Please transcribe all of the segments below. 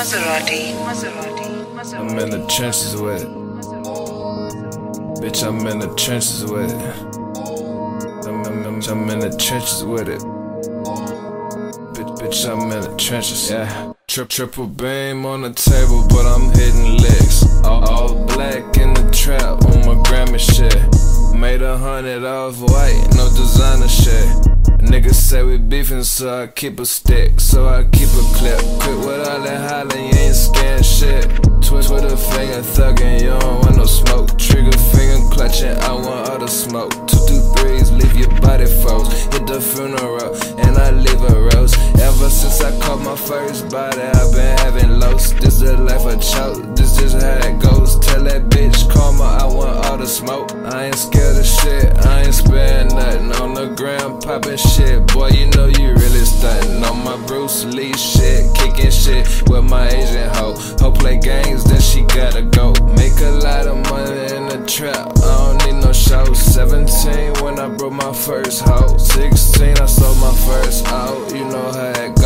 Maserati, Maserati, Maserati. I'm in the trenches with it. Bitch, I'm in the trenches with it. I'm, I'm, I'm, I'm in the trenches with it. Bitch, bitch, I'm in the trenches. Yeah. Trip, triple beam on the table, but I'm hitting licks. All, all hundred off white, no designer shit. Niggas say we beefing, so I keep a stick, so I keep a clip. Quit with all that hollering, you ain't scared shit. Twist with a finger, thuggin', you don't want no smoke. Trigger finger clutching, I want all the smoke. Two, two, threes, leave your body froze. Hit the funeral, and I leave a rose. Ever since I caught my first body, I've been having lows. Smoke. I ain't scared of shit, I ain't sparing nothing. On the ground, popping shit. Boy, you know you really stunting. On my Bruce Lee shit, kicking shit with my Asian hoe. Hoe play games, then she gotta go. Make a lot of money in the trap, I don't need no show. 17 when I broke my first hoe. 16, I sold my first out. You know how it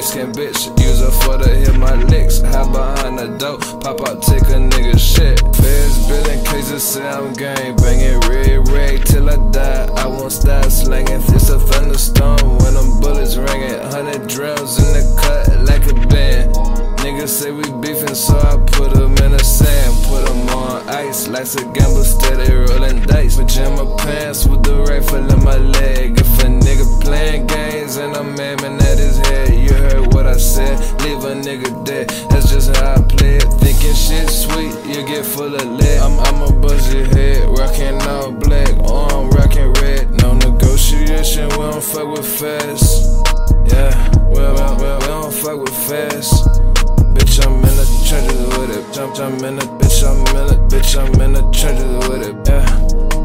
light skin bitch. Use her for to hit my licks. Hide behind the door, pop out, take a nigga shit. Feds building cases, say I'm gang banging red rag till I die. I won't stop slanging. It's a thunderstorm when them bullets ringing. Hundred drums in the cut like a band. Niggas say we beefing, so I put them in the sand. Put them on ice, like a gamble, steady rolling dice. Pajama pants with the rifle in my leg. Get full of lead. I'm, I'm a your head, rocking all black, oh, arm rocking red. No negotiation, we don't fuck with fast. Yeah, we, we, we, we don't fuck with fast. Bitch, I'm in the trenches with it. Jump, I'm in the bitch, I'm in the bitch, I'm in the trenches with it. Yeah.